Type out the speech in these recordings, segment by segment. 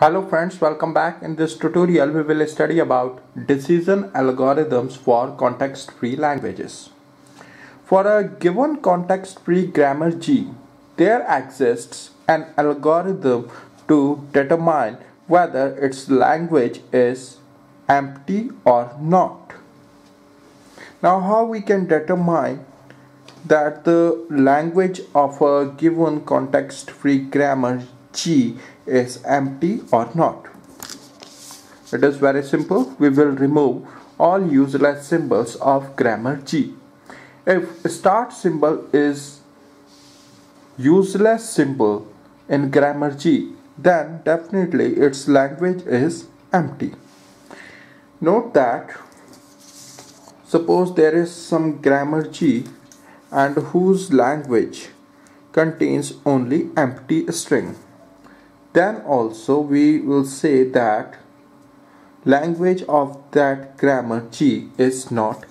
Hello friends, welcome back. In this tutorial, we will study about decision algorithms for context-free languages. For a given context-free grammar G, there exists an algorithm to determine whether its language is empty or not. Now how we can determine that the language of a given context-free grammar G is empty or not. It is very simple. We will remove all useless symbols of grammar G. If start symbol is useless symbol in grammar G, then definitely its language is empty. Note that suppose there is some grammar G and whose language contains only empty string then also we will say that language of that grammar G is not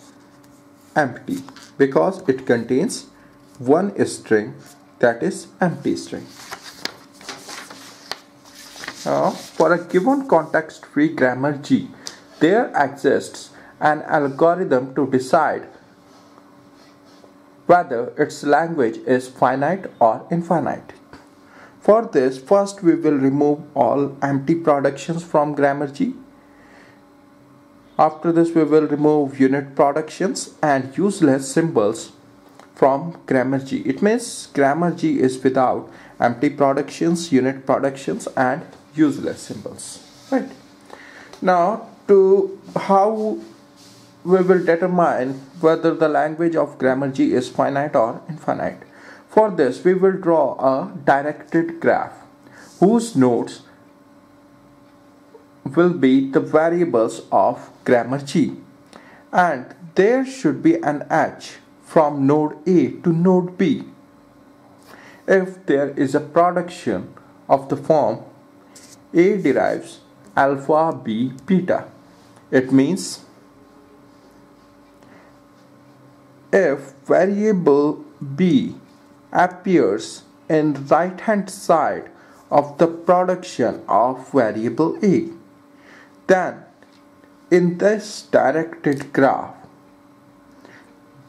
empty because it contains one string that is empty string. Now, for a given context free grammar G, there exists an algorithm to decide whether its language is finite or infinite. For this, first we will remove all empty productions from grammar G. After this, we will remove unit productions and useless symbols from grammar G. It means grammar G is without empty productions, unit productions, and useless symbols. Right. Now, to how we will determine whether the language of grammar G is finite or infinite. For this, we will draw a directed graph whose nodes will be the variables of grammar G and there should be an edge from node A to node B. If there is a production of the form A derives alpha B beta, it means if variable B appears in right hand side of the production of variable a. Then in this directed graph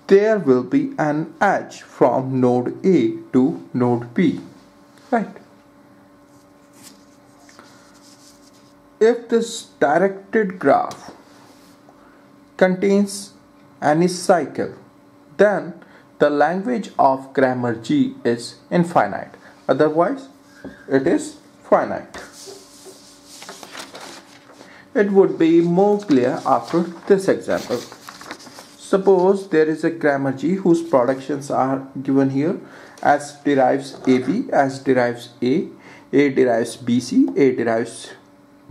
there will be an edge from node A to node B. Right. If this directed graph contains any cycle then the language of grammar G is infinite. Otherwise, it is finite. It would be more clear after this example. Suppose there is a grammar G whose productions are given here S derives AB, S derives A, A derives BC, A derives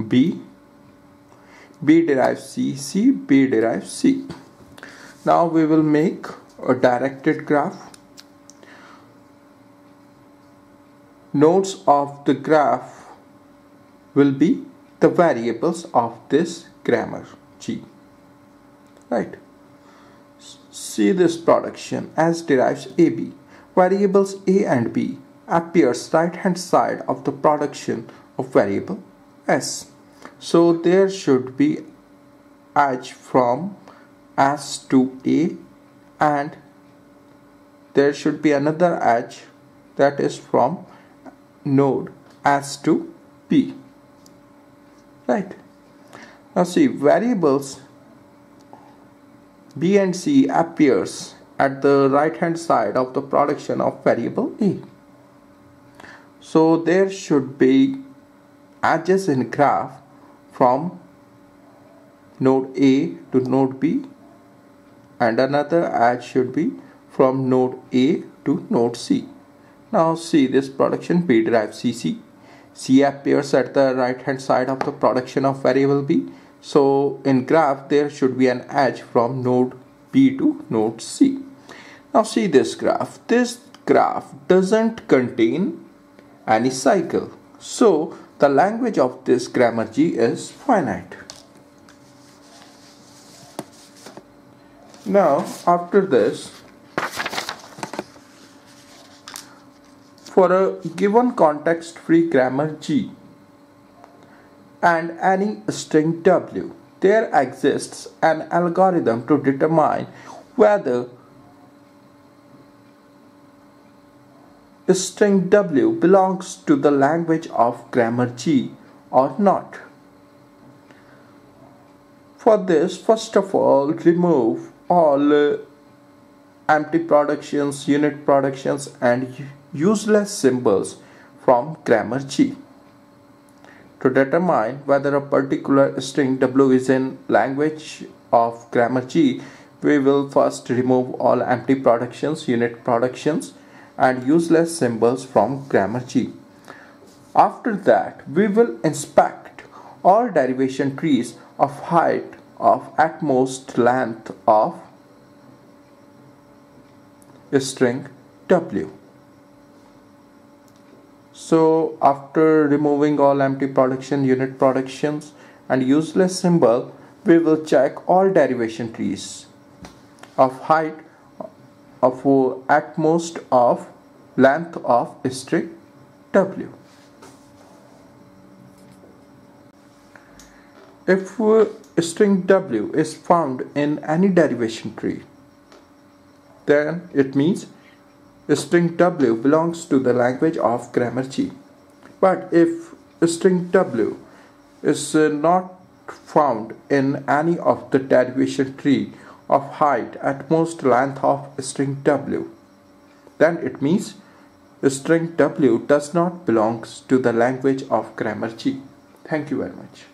B, B derives C, C, B derives C. Now we will make a directed graph. Nodes of the graph will be the variables of this grammar G. Right. See this production S derives AB. Variables A and B appears right hand side of the production of variable S. So there should be edge from S to A and there should be another edge that is from node S to P. Right. Now see variables B and C appears at the right hand side of the production of variable E so there should be edges in graph from node A to node B and another edge should be from node A to node C. Now see this production B derives CC. C appears at the right hand side of the production of variable B. So in graph there should be an edge from node B to node C. Now see this graph. This graph doesn't contain any cycle. So the language of this grammar G is finite. Now, after this, for a given context free grammar G, and any string w, there exists an algorithm to determine whether string w belongs to the language of grammar G or not. For this, first of all, remove all uh, empty productions, unit productions and useless symbols from grammar G. To determine whether a particular string W is in language of grammar G, we will first remove all empty productions, unit productions and useless symbols from grammar G. After that, we will inspect all derivation trees of height of at most length of string W. So after removing all empty production unit productions and useless symbol, we will check all derivation trees of height of at most of length of string W. If string W is found in any derivation tree, then it means string W belongs to the language of grammar G. But if string W is uh, not found in any of the derivation tree of height at most length of string W, then it means string W does not belongs to the language of grammar G. Thank you very much.